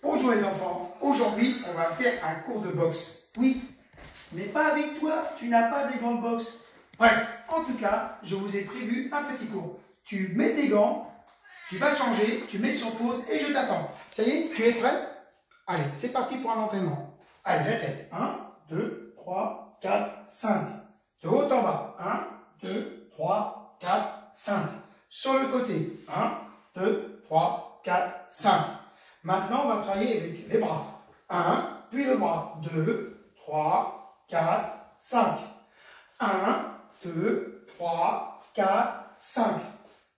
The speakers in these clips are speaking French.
Bonjour les enfants, aujourd'hui on va faire un cours de boxe. Oui, mais pas avec toi, tu n'as pas des gants de boxe. Bref, en tout cas, je vous ai prévu un petit cours. Tu mets tes gants, tu vas te changer, tu mets sur pause et je t'attends. Ça y est, tu es prêt? Allez, c'est parti pour un entraînement. Allez, la tête. 1, 2, 3, 4, 5. De haut en bas. 1, 2, 3, 4, 5. Sur le côté. 1, 2, 3, 4, 5. Maintenant, on va travailler avec les bras. 1, puis le bras. 2, 3, 4, 5. 1, 2, 3, 4, 5.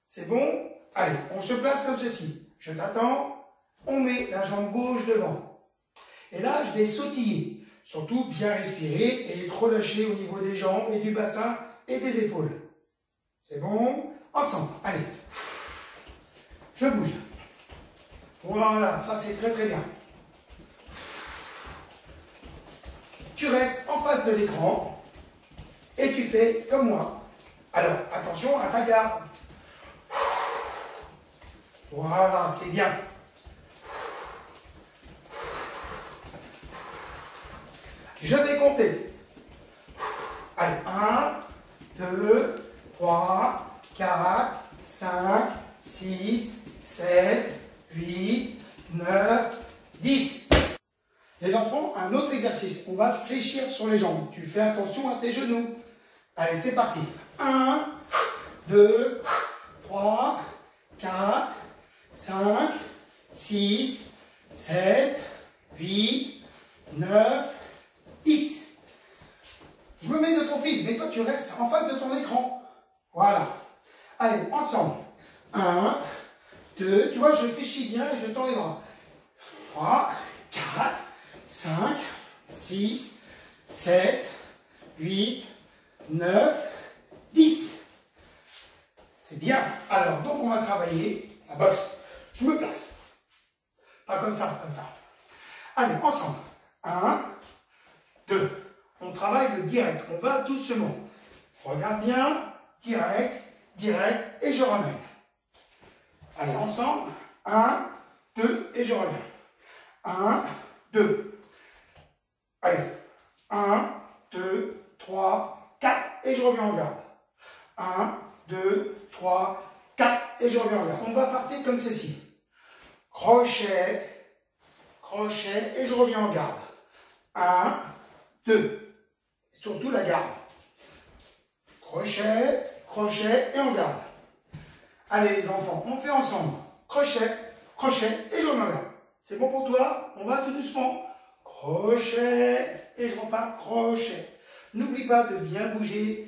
C'est bon? Allez, on se place comme ceci. Je t'attends. On met la jambe gauche devant. Et là, je vais sautiller. Surtout bien respirer et être relâché au niveau des jambes et du bassin et des épaules. C'est bon? Ensemble. Allez. Je bouge. Voilà, ça c'est très très bien. Tu restes en face de l'écran et tu fais comme moi. Alors, attention à ta garde. Voilà, c'est bien. Je vais compter. Allez, 1, 2, 3, 4, 5, 6, 7, 8, 9, 10. Les enfants, un autre exercice. On va fléchir sur les jambes. Tu fais attention à tes genoux. Allez, c'est parti. 1, 2, 3, 4, 5, 6, 7, 8, 9, 10. Je me mets de profil, mais toi tu restes en face de ton écran. Voilà. Allez, ensemble. 1, 2, tu vois, je fléchis bien et je tends les bras. 3, 4, 5, 6, 7, 8, 9, 10. C'est bien. Alors, donc on va travailler la boxe. Je me place. Pas comme ça, comme ça. Allez, ensemble. 1, 2. On travaille le direct. On va doucement. Regarde bien. Direct, direct, et je ramène. Allez, ensemble. 1, 2, et je reviens. 1, 2. Allez. 1, 2, 3, 4, et je reviens en garde. 1, 2, 3, 4, et je reviens en garde. On va partir comme ceci. Crochet, crochet, et je reviens en garde. 1, 2. Surtout la garde. Crochet, crochet, et on garde. Allez les enfants, on fait ensemble. Crochet, crochet, et je reviens en garde. C'est bon pour toi? On va tout doucement. Crochet, et je repars, crochet. N'oublie pas de bien bouger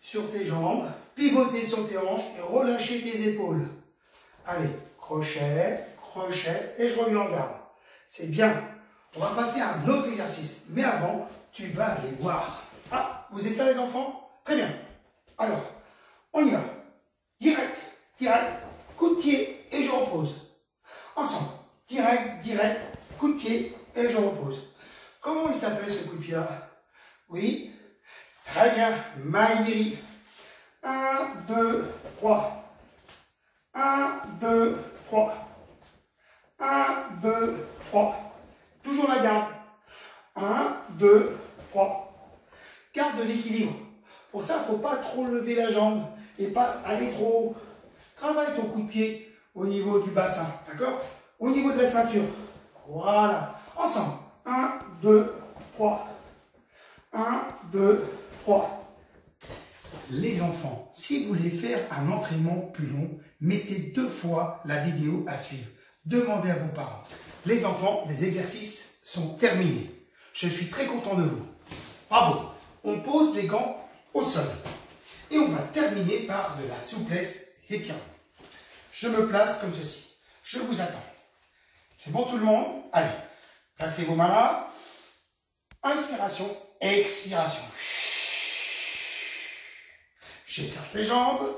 sur tes jambes, pivoter sur tes hanches et relâcher tes épaules. Allez, crochet, crochet, et je reviens en garde. C'est bien. On va passer à un autre exercice. Mais avant, tu vas aller voir. Ah, vous êtes là les enfants? Très bien. Alors, on y va. Direct, direct, coup de pied et je repose. Ensemble. Direct, direct, coup de pied et je repose. Comment il s'appelle ce coup de pied-là Oui? Très bien. Maïri. 1, 2, 3. 1, 2, 3. 1, 2, 3. Toujours la garde. 1, 2, 3. Garde de l'équilibre. Pour ça, il ne faut pas trop lever la jambe et pas aller trop haut. Travaille ton coup de pied au niveau du bassin, d'accord? Au niveau de la ceinture. Voilà. Ensemble. 1, 2, 3. 1, 2, 3. Les enfants, si vous voulez faire un entraînement plus long, mettez deux fois la vidéo à suivre. Demandez à vos parents. Les enfants, les exercices sont terminés. Je suis très content de vous. Bravo. On pose les gants au sol. Et on va terminer par de la souplesse des étirements. Je me place comme ceci. Je vous attends. C'est bon tout le monde? Allez, placez vos mains là. Inspiration, expiration. J'écarte les jambes.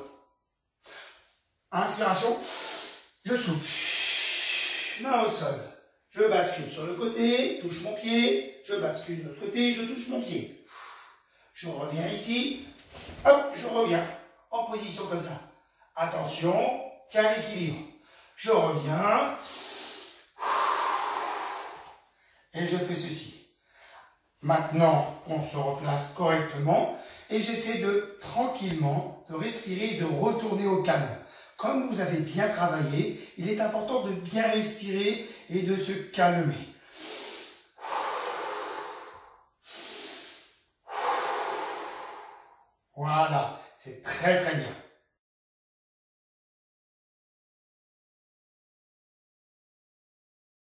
Inspiration, je souffle. Main au sol. Je bascule sur le côté, touche mon pied. Je bascule de l'autre côté, je touche mon pied. Je reviens ici. Hop, je reviens en position comme ça. Attention, tiens l'équilibre. Je reviens. Et je fais ceci. Maintenant, on se replace correctement et j'essaie de tranquillement de respirer et de retourner au calme. Comme vous avez bien travaillé, il est important de bien respirer et de se calmer. Voilà, c'est très très bien.